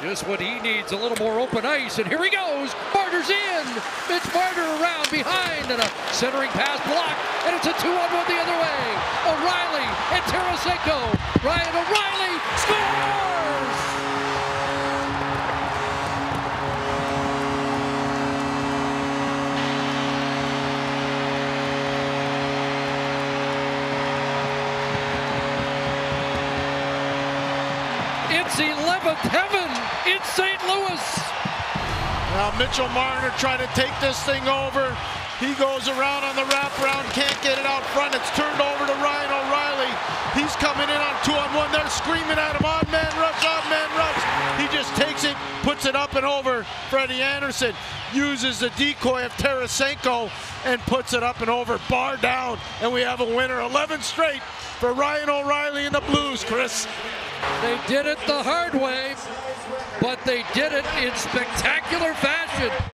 Just what he needs, a little more open ice, and here he goes. Marner's in. Mitch Marner around behind, and a centering pass blocked, and it's a two-on-one the other way. O'Reilly and Tarasenko. Ryan O'Reilly scores! It's 11th heaven. Now Mitchell Marner trying to take this thing over. He goes around on the wraparound, can't get it out front. It's turned over to Ryan O'Reilly. He's coming in on two on one. They're screaming at him, odd man rush, odd man rush. He just takes it, puts it up and over. Freddie Andersen uses the decoy of Tarasenko and puts it up and over. Bar down, and we have a winner. 11 straight for Ryan O'Reilly and the Blues, Chris. They did it the hard way, but they did it in spectacular fashion.